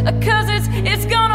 Cause it's, it's gonna